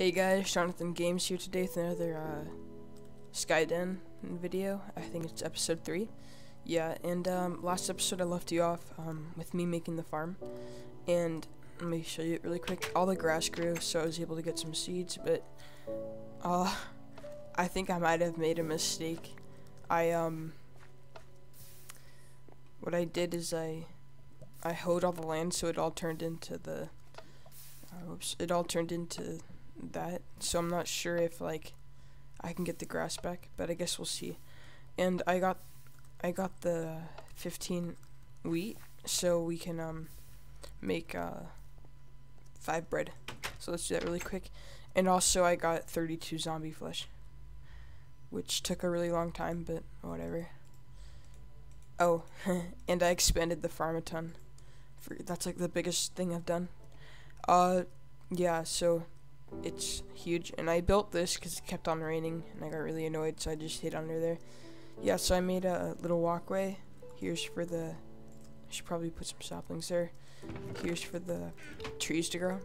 Hey guys, Jonathan Games here today with another uh, Skyden video. I think it's episode 3. Yeah, and um, last episode I left you off um, with me making the farm. And let me show you it really quick. All the grass grew, so I was able to get some seeds, but uh, I think I might have made a mistake. I, um, what I did is I, I hoed all the land so it all turned into the, uh, oops, it all turned into that, so I'm not sure if like I can get the grass back, but I guess we'll see. And I got I got the 15 wheat, so we can um make uh five bread. So let's do that really quick. And also I got 32 zombie flesh, which took a really long time, but whatever. Oh, and I expanded the farm a ton. For, that's like the biggest thing I've done. Uh, yeah, so it's huge. And I built this because it kept on raining, and I got really annoyed, so I just hid under there. Yeah, so I made a little walkway. Here's for the... I should probably put some saplings there. Here's for the trees to grow.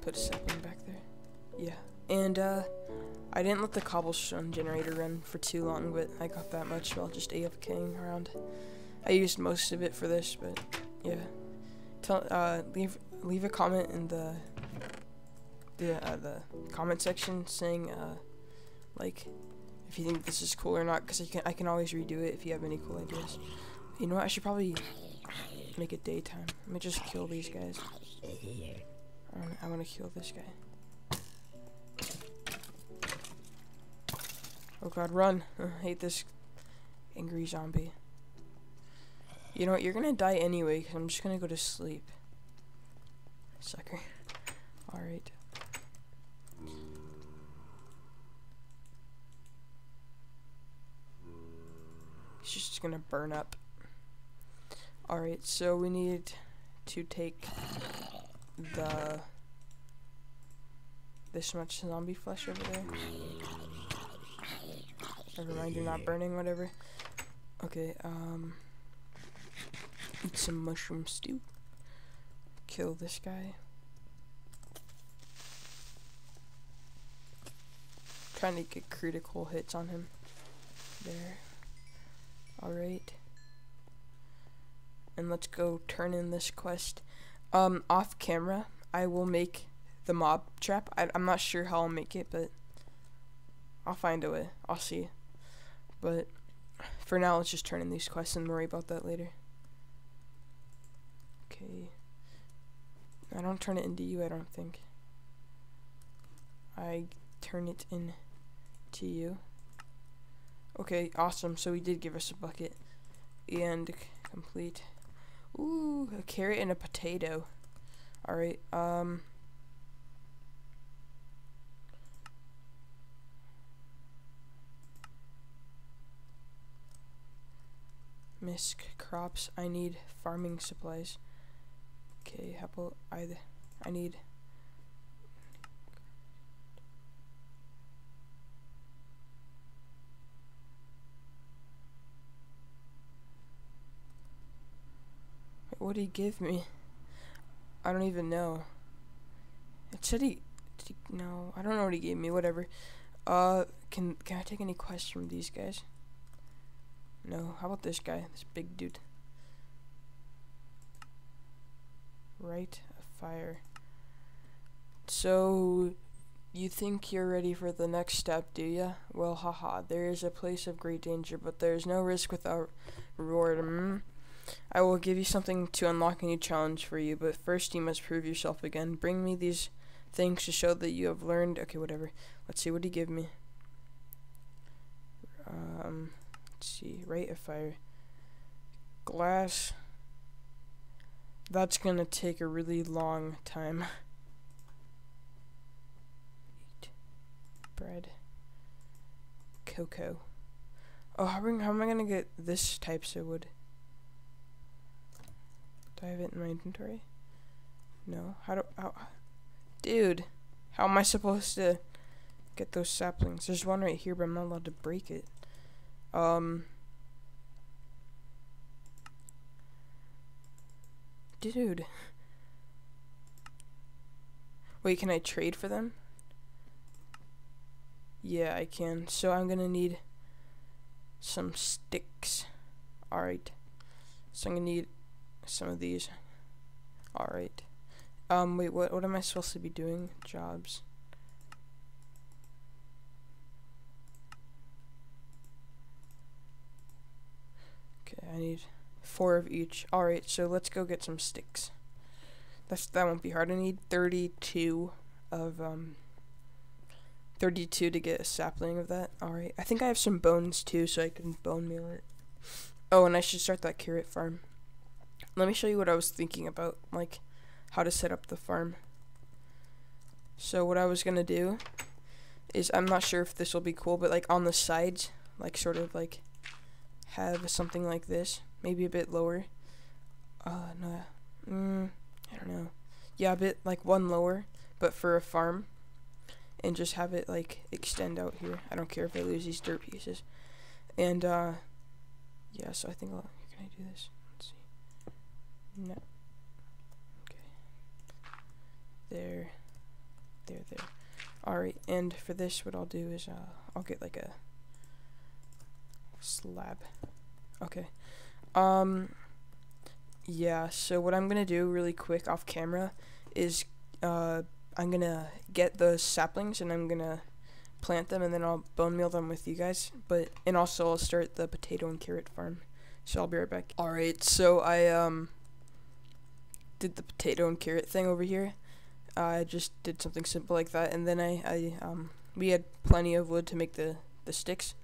Put a sapling back there. Yeah. And, uh, I didn't let the cobblestone generator run for too long, but I got that much while just AFKing around. I used most of it for this, but, yeah. Tell, uh, leave leave a comment in the the uh, the comment section saying uh, like if you think this is cool or not because I can I can always redo it if you have any cool ideas. You know what? I should probably make it daytime. Let me just kill these guys. I want to kill this guy. Oh god, run! I hate this angry zombie. You know what? You're gonna die anyway. Cause I'm just gonna go to sleep. Sucker. Alright. He's just gonna burn up. Alright, so we need to take the this much zombie flesh over there. Never mind, you're not burning, whatever. Okay, um eat some mushroom stew kill this guy. Trying to get critical hits on him. There. Alright. And let's go turn in this quest. Um, off camera, I will make the mob trap. I, I'm not sure how I'll make it, but I'll find a way. I'll see. But for now, let's just turn in these quests and worry about that later. Okay. I don't turn it into you, I don't think. I turn it in to you. Okay, awesome. So he did give us a bucket. And complete. Ooh, a carrot and a potato. Alright, um... Misc crops. I need farming supplies. Okay, how about I, I need what did he give me? I don't even know. Said he, he, no, I don't know what he gave me, whatever. Uh, can, can I take any quests from these guys? No, how about this guy, this big dude? Right, a fire. So, you think you're ready for the next step, do ya? Well, haha, there is a place of great danger, but there is no risk without reward. Mm? I will give you something to unlock a new challenge for you, but first you must prove yourself again. Bring me these things to show that you have learned. Okay, whatever. Let's see, what he give me? Um, let's see, rate of fire. Glass. That's gonna take a really long time. Eat. Bread. Cocoa. Oh, how, how am I gonna get this types of wood? Do I have it in my inventory? No. How do... How, dude! How am I supposed to get those saplings? There's one right here, but I'm not allowed to break it. Um... Dude. Wait, can I trade for them? Yeah, I can. So I'm gonna need some sticks. Alright. So I'm gonna need some of these. Alright. Um, wait, what, what am I supposed to be doing? Jobs. Okay, I need four of each. Alright, so let's go get some sticks. That's that won't be hard. I need 32 of um 32 to get a sapling of that. Alright. I think I have some bones too, so I can bone meal it. Oh, and I should start that carrot farm. Let me show you what I was thinking about, like how to set up the farm. So what I was gonna do is I'm not sure if this will be cool, but like on the sides, like sort of like have something like this, maybe a bit lower. Uh, no, mm, I don't know. Yeah, a bit like one lower, but for a farm and just have it like extend out here. I don't care if I lose these dirt pieces. And uh yeah, so I think I'll can I do this? Let's see. No. Okay. There. There, there. Alright, and for this what I'll do is uh I'll get like a slab. Okay. Um yeah, so what I'm gonna do really quick off camera is uh I'm gonna get the saplings and I'm gonna plant them and then I'll bone meal them with you guys. But and also I'll start the potato and carrot farm. So I'll be right back. Alright, so I um did the potato and carrot thing over here. I just did something simple like that and then I, I um we had plenty of wood to make the, the sticks.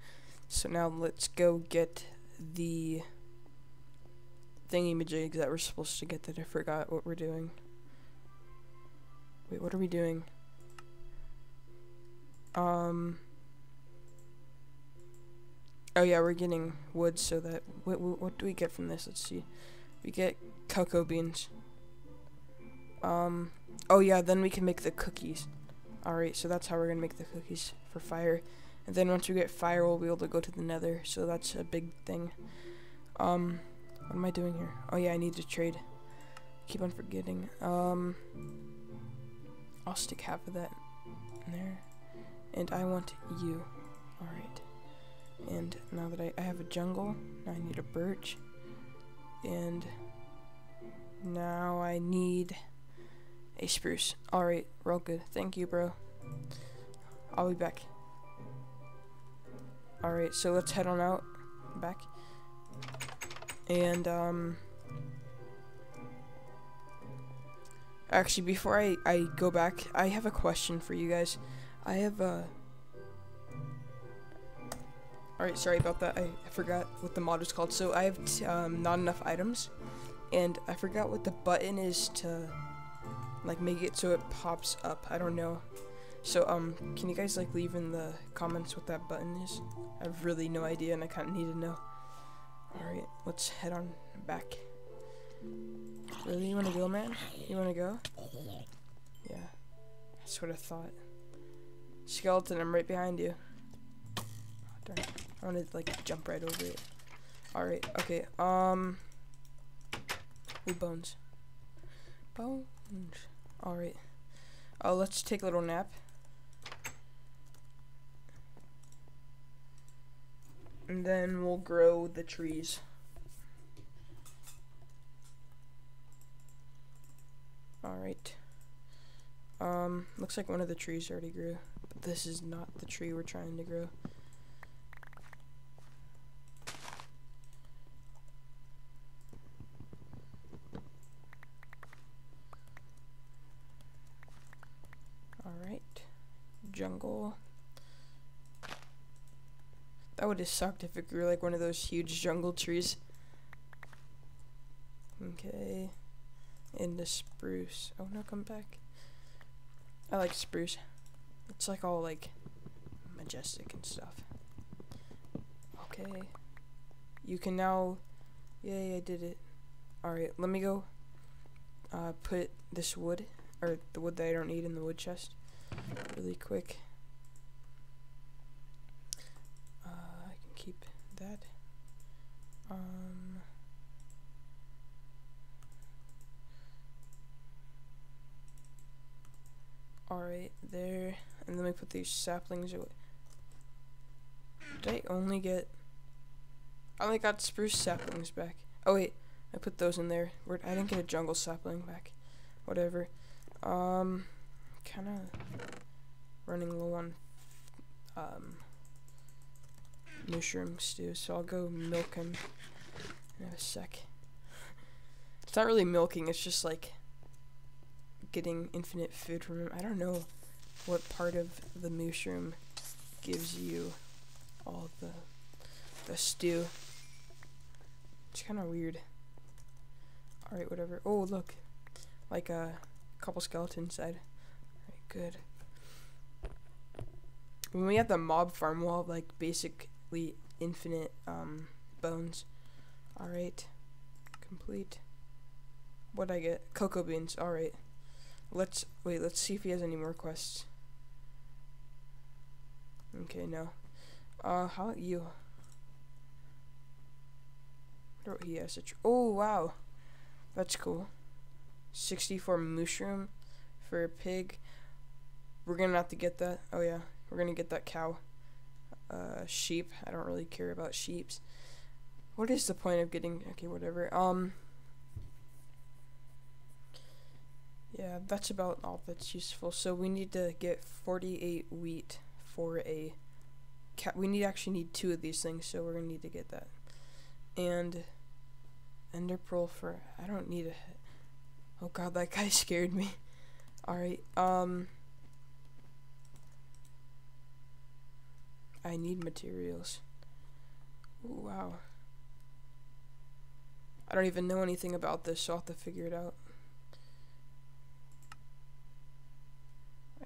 So now let's go get the thingy majigs that we're supposed to get that I forgot what we're doing. Wait, what are we doing? Um. Oh yeah, we're getting wood so that what what do we get from this? Let's see. We get cocoa beans. Um. Oh yeah, then we can make the cookies. All right, so that's how we're gonna make the cookies for fire. And then once we get fire, we'll be able to go to the nether. So that's a big thing. Um, what am I doing here? Oh yeah, I need to trade. Keep on forgetting. Um. I'll stick half of that in there. And I want you. Alright. And now that I, I have a jungle, now I need a birch. And now I need a spruce. Alright, real good. Thank you, bro. I'll be back. Alright, so let's head on out. Back. And, um... Actually, before I, I go back, I have a question for you guys. I have a... Alright, sorry about that. I, I forgot what the mod is called. So I have um, not enough items. And I forgot what the button is to like make it so it pops up. I don't know. So um, can you guys like leave in the comments what that button is? I have really no idea and I kind of need to know. Alright, let's head on back. Really? You wanna go, man? You wanna go? Yeah. That's what I thought. Skeleton, I'm right behind you. Oh, darn. I wanna, like, jump right over it. Alright, okay, um... Ooh, bones. Bones. Alright. Oh, let's take a little nap. And then we'll grow the trees. Alright. Um, looks like one of the trees already grew. But this is not the tree we're trying to grow. Alright. Jungle. That would have sucked if it grew like one of those huge jungle trees. Okay into spruce. Oh no, come back. I like spruce. It's like all like majestic and stuff. Okay. You can now Yay, I did it. Alright, let me go uh, put this wood or the wood that I don't need in the wood chest really quick. Uh, I can keep that. Um Alright, there. And then we put these saplings away. Did I only get... I only got spruce saplings back. Oh wait, I put those in there. I didn't get a jungle sapling back. Whatever. Um, kind of running low on um, mushroom stew, so I'll go milk him in a sec. It's not really milking, it's just like getting infinite food from him. I don't know what part of the mushroom gives you all the the stew. It's kind of weird. Alright, whatever. Oh, look. Like a couple skeletons inside. Alright, good. When we have the mob farm, we'll have like basically infinite um, bones. Alright. Complete. What'd I get? Cocoa beans. Alright. Let's wait, let's see if he has any more quests. Okay, no. Uh, how about you? What he has? Oh, wow. That's cool. 64 mushroom for a pig. We're gonna have to get that. Oh, yeah. We're gonna get that cow. Uh, sheep. I don't really care about sheeps. What is the point of getting... Okay, whatever. Um... Yeah, that's about all that's useful. So we need to get 48 wheat for a cat. We need actually need two of these things, so we're gonna need to get that. And ender pearl for I don't need a. Oh god, that guy scared me. All right, um. I need materials. Wow. I don't even know anything about this, so I'll have to figure it out.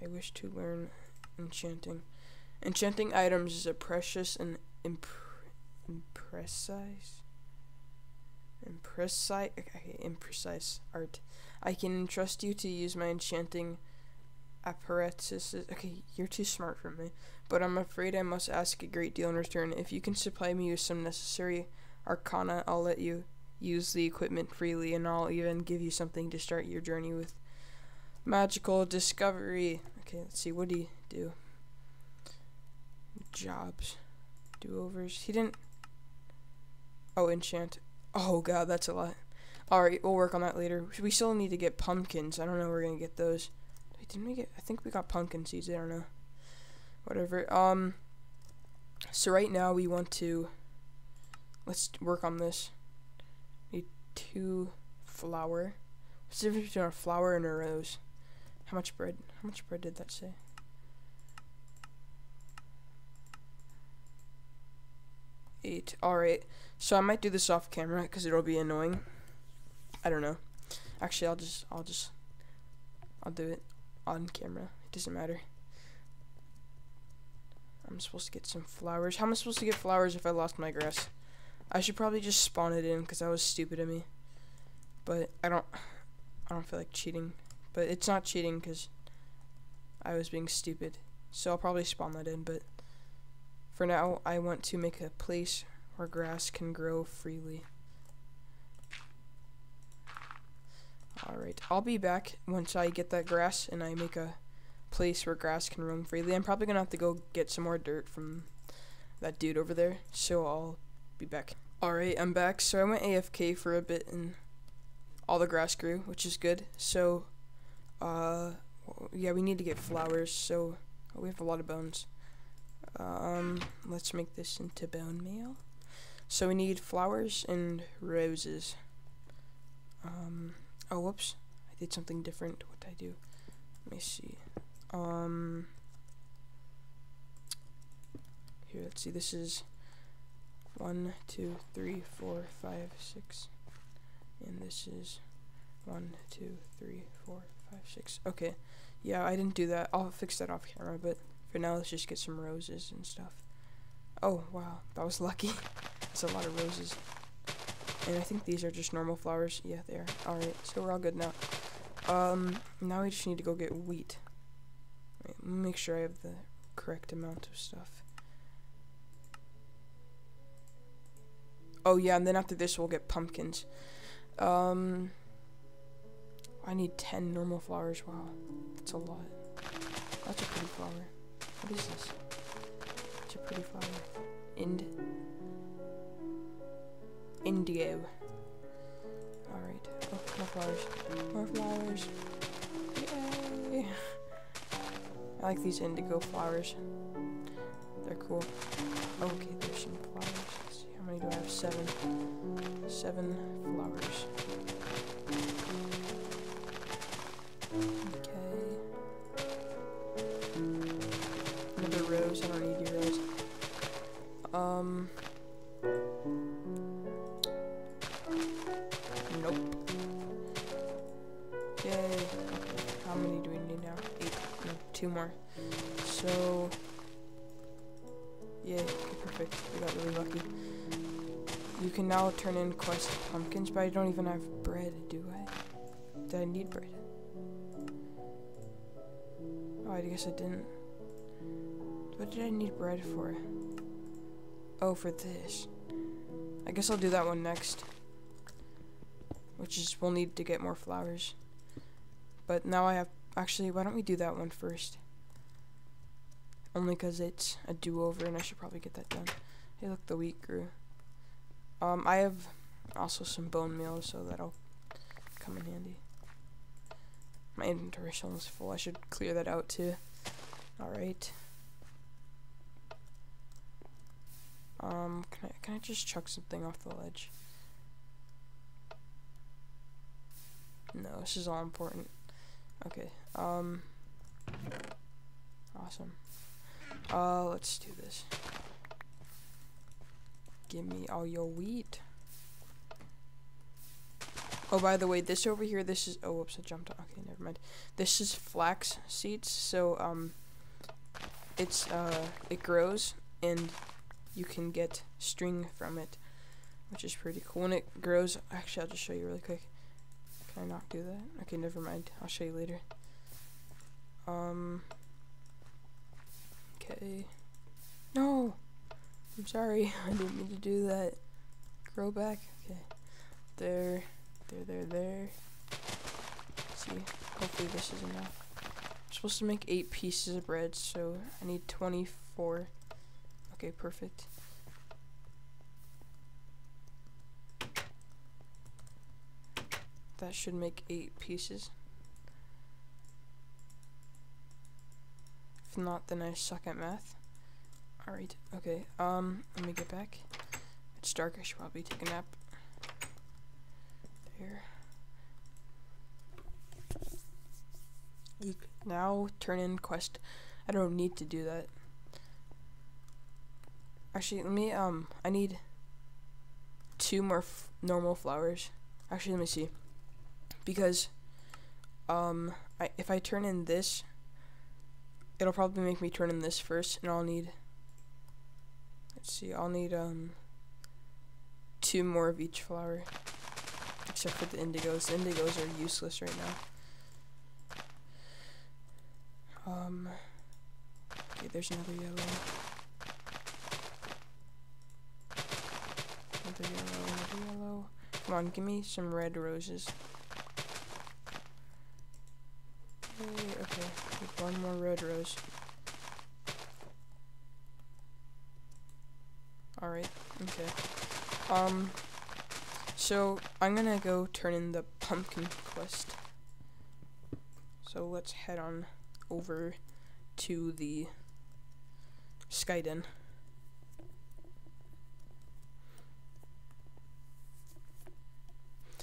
I wish to learn enchanting. Enchanting items is a precious and imp imprecise imprecise okay, imprecise art. I can entrust you to use my enchanting apparatus. Okay, you're too smart for me, but I'm afraid I must ask a great deal in return. If you can supply me with some necessary arcana, I'll let you use the equipment freely, and I'll even give you something to start your journey with. Magical discovery. Okay, let's see. What do you do? Jobs. Do-overs. He didn't... Oh, enchant. Oh, God, that's a lot. Alright, we'll work on that later. We still need to get pumpkins. I don't know we're going to get those. Didn't we get... I think we got pumpkin seeds. I don't know. Whatever. Um... So right now we want to... Let's work on this. Need two flour. What's the difference between a flour and a rose? How much bread? How much bread did that say? Eight. Alright. So I might do this off camera because it'll be annoying. I don't know. Actually, I'll just, I'll just, I'll do it on camera. It doesn't matter. I'm supposed to get some flowers. How am I supposed to get flowers if I lost my grass? I should probably just spawn it in because that was stupid of me. But I don't, I don't feel like cheating. But it's not cheating because I was being stupid. So I'll probably spawn that in, but for now, I want to make a place where grass can grow freely. Alright, I'll be back once I get that grass and I make a place where grass can roam freely. I'm probably gonna have to go get some more dirt from that dude over there, so I'll be back. Alright, I'm back. So I went AFK for a bit and all the grass grew, which is good. So, uh, yeah, we need to get flowers, so oh, we have a lot of bones. Um, let's make this into bone meal. So we need flowers and roses. Um, oh, whoops. I did something different. What did I do? Let me see. Um, here, let's see. This is one, two, three, four, five, six. And this is one, two, three, four, five, six. Okay. Yeah, I didn't do that. I'll fix that off camera, but for now, let's just get some roses and stuff. Oh, wow. That was lucky. That's a lot of roses. And I think these are just normal flowers. Yeah, they are. Alright, so we're all good now. Um, now we just need to go get wheat. Make sure I have the correct amount of stuff. Oh, yeah, and then after this, we'll get pumpkins. Um, I need 10 normal flowers. Wow, that's a lot. That's a pretty flower. What is this? It's a pretty flower. Ind. Indigo. Alright. Oh, more flowers. More flowers. Yay! I like these indigo flowers. They're cool. Oh, okay, there's some flowers. Let's see, how many do I have? Seven. Seven flowers. Now I'll turn in quest pumpkins, but I don't even have bread, do I? Did I need bread? Oh, I guess I didn't. What did I need bread for? Oh, for this. I guess I'll do that one next. Which is, we'll need to get more flowers. But now I have, actually, why don't we do that one first? Only because it's a do-over and I should probably get that done. Hey, look, the wheat grew. Um, I have also some bone meal, so that'll come in handy. My inventory is full. I should clear that out too. Alright. Um, can I, can I just chuck something off the ledge? No, this is all important. Okay, um, awesome. Uh, let's do this. Give me all your wheat. Oh, by the way, this over here, this is, oh, whoops, I jumped, okay, never mind. This is flax seeds, so, um, it's, uh, it grows, and you can get string from it, which is pretty cool. When it grows, actually, I'll just show you really quick. Can I not do that? Okay, never mind. I'll show you later. Um. Okay. No! I'm sorry. I didn't mean to do that. Grow back. Okay. There. There, there, there. Let's see. Hopefully this is enough. I'm supposed to make eight pieces of bread, so I need 24. Okay, perfect. That should make eight pieces. If not, then I suck at math. Alright, okay, um, let me get back. It's dark, I should probably take a nap. There. Now turn in quest. I don't need to do that. Actually, let me, um, I need two more normal flowers. Actually, let me see. Because, um, I, if I turn in this, it'll probably make me turn in this first, and I'll need, let's see, I'll need, um, two more of each flower. Except for the indigos. Indigos are useless right now. Um, okay, there's another yellow. Another yellow, another yellow. Come on, give me some red roses. Yay, okay, one more red rose. Alright, okay. Um, so I'm gonna go turn in the pumpkin quest. So let's head on over to the Skyden.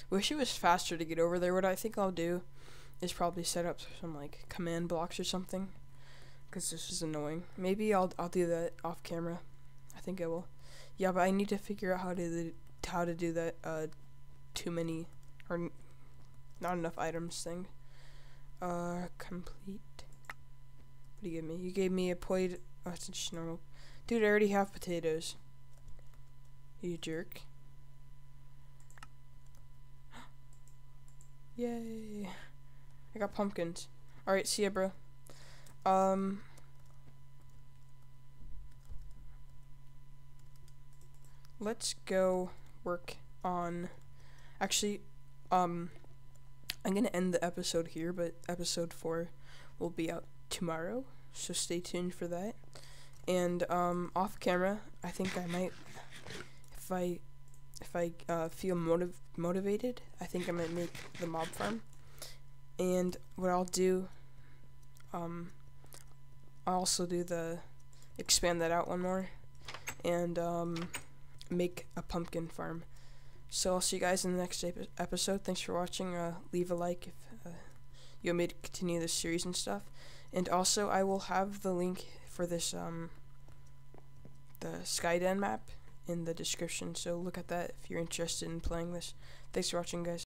Wish it was faster to get over there. What I think I'll do is probably set up some like command blocks or something. Cause this is annoying. Maybe I'll I'll do that off camera. I think I will. Yeah, but I need to figure out how to how to do that. Uh, too many or not enough items thing. Uh, complete. What do you give me? You gave me a plate. Oh, it's just normal. Dude, I already have potatoes. You jerk. Yay. I got pumpkins. Alright, see ya, bro. Um... Let's go work on... Actually, um... I'm gonna end the episode here, but episode 4 will be out tomorrow. so stay tuned for that. And um, off camera, I think I might, if I, if I uh, feel motiv- motivated, I think I might make the mob farm. And what I'll do, um, I'll also do the expand that out one more, and um, make a pumpkin farm. So I'll see you guys in the next ep- episode. Thanks for watching. Uh, leave a like if uh, you want me to continue this series and stuff. And also, I will have the link for this um, the Skyden map in the description. So look at that if you're interested in playing this. Thanks for watching, guys.